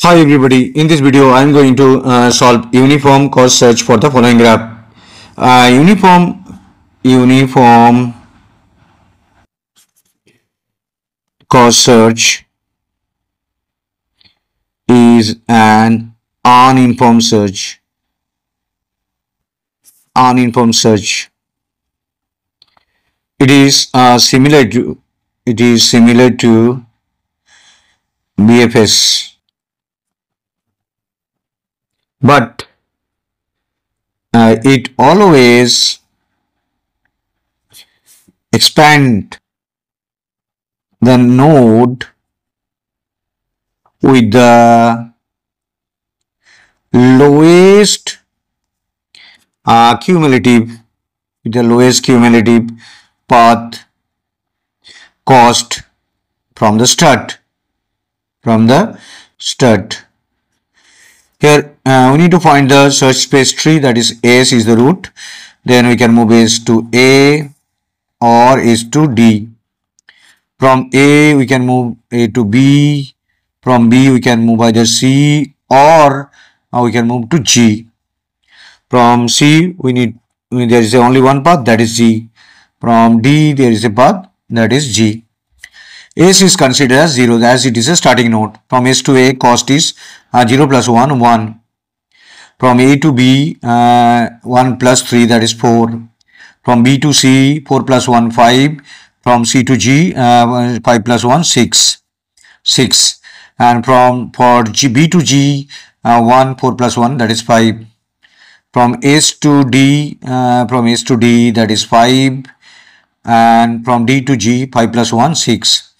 Hi everybody, in this video I am going to uh, solve uniform cost search for the following graph. Uh, uniform uniform cost search is an uninformed search. Uninformed search. It is uh, similar to it is similar to BFS but uh, it always expand the node with the lowest uh, cumulative with the lowest cumulative path cost from the start from the start here uh, we need to find the search space tree that is S is the root. Then we can move S to A or S to D. From A we can move A to B. From B we can move either C or uh, we can move to G. From C we need there is only one path that is G. From D there is a path that is G. S is considered as 0 as it is a starting node. From S to A cost is uh, 0 plus 1 1. From A to B uh, 1 plus 3 that is 4. From B to C 4 plus 1 5. From C to G uh, 5 plus 1 6. 6. And from for G, B to G uh, 1 4 plus 1 that is 5. From S to D uh, from S to D that is 5 and from D to G 5 plus 1 6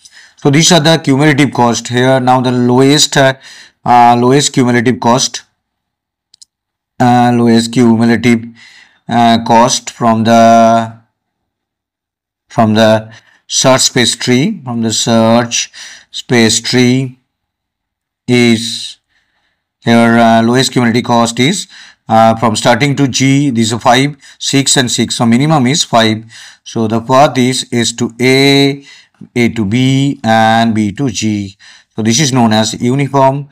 so these are the cumulative cost here. Now the lowest uh, lowest cumulative cost uh, lowest cumulative uh, cost from the from the search space tree from the search space tree is here uh, lowest cumulative cost is uh, from starting to G these are 5 6 and 6 so minimum is 5 so the path is is to A a to B and B to G. So this is known as uniform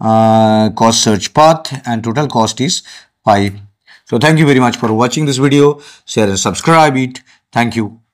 uh, cost search path and total cost is 5. So thank you very much for watching this video. Share and subscribe it. Thank you.